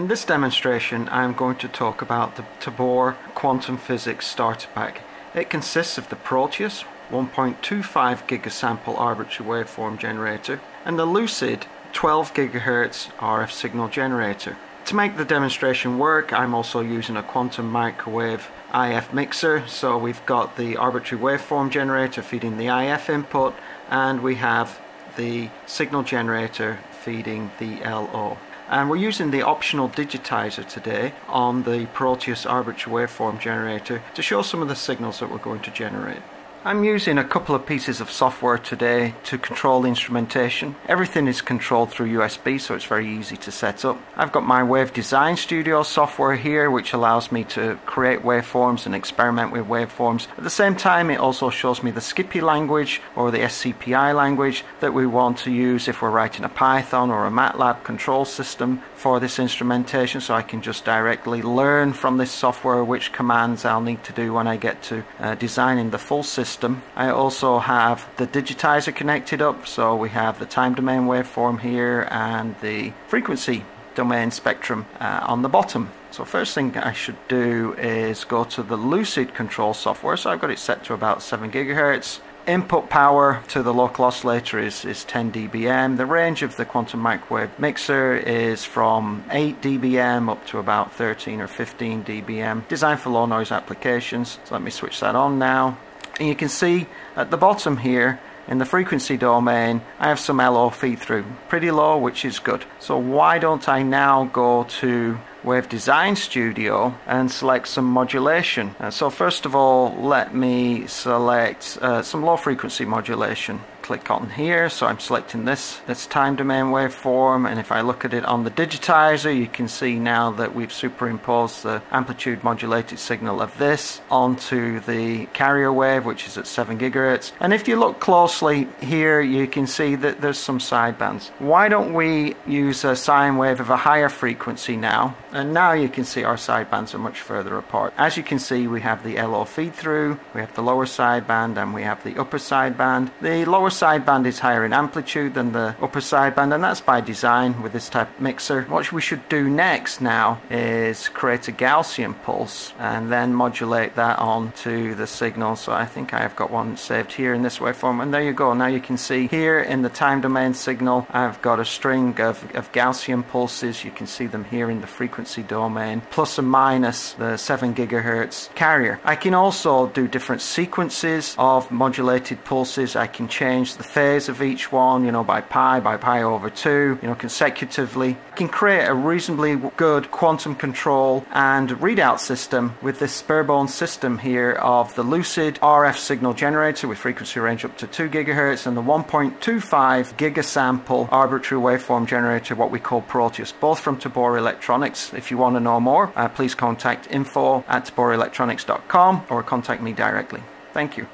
In this demonstration I'm going to talk about the Tabor Quantum Physics Starter Pack. It consists of the Proteus 1.25 gigasample arbitrary waveform generator and the Lucid 12 gigahertz RF signal generator. To make the demonstration work I'm also using a quantum microwave IF mixer so we've got the arbitrary waveform generator feeding the IF input and we have the signal generator feeding the LO and we're using the optional digitizer today on the Proteus arbitrary waveform generator to show some of the signals that we're going to generate. I'm using a couple of pieces of software today to control the instrumentation. Everything is controlled through USB so it's very easy to set up. I've got my Wave Design Studio software here which allows me to create waveforms and experiment with waveforms. At the same time it also shows me the Skippy language or the SCPI language that we want to use if we're writing a Python or a MATLAB control system for this instrumentation so I can just directly learn from this software which commands I'll need to do when I get to uh, designing the full system system. I also have the digitizer connected up, so we have the time domain waveform here and the frequency domain spectrum uh, on the bottom. So first thing I should do is go to the Lucid control software. So I've got it set to about 7 gigahertz. Input power to the local oscillator is, is 10 dBm. The range of the quantum microwave mixer is from 8 dBm up to about 13 or 15 dBm. Designed for low noise applications. So let me switch that on now. And you can see at the bottom here in the frequency domain I have some LO feed through. Pretty low which is good. So why don't I now go to Wave Design Studio and select some modulation. Uh, so first of all let me select uh, some low frequency modulation. Click on here. So I'm selecting this this time domain waveform. And if I look at it on the digitizer you can see now that we've superimposed the amplitude modulated signal of this onto the carrier wave which is at 7 gigahertz. And if you look closely here you can see that there's some sidebands. Why don't we use a sine wave of a higher frequency now and now you can see our sidebands are much further apart as you can see we have the LO feed through we have the lower sideband and we have the upper sideband the lower sideband is higher in amplitude than the upper sideband and that's by design with this type of mixer. What we should do next now is create a Gaussian pulse and then modulate that onto the signal. So I think I have got one saved here in this waveform and there you go. Now you can see here in the time domain signal I've got a string of, of Gaussian pulses. You can see them here in the frequency domain plus and minus the 7 gigahertz carrier. I can also do different sequences of modulated pulses. I can change the phase of each one, you know, by pi, by pi over 2, you know, consecutively. I can create a reasonably good quantum control and readout system with this bare system here of the Lucid RF signal generator with frequency range up to 2 gigahertz and the 1.25 gigasample arbitrary waveform generator, what we call Proteus, both from Tabor Electronics. If you want to know more, uh, please contact info at taborelectronics.com or contact me directly. Thank you.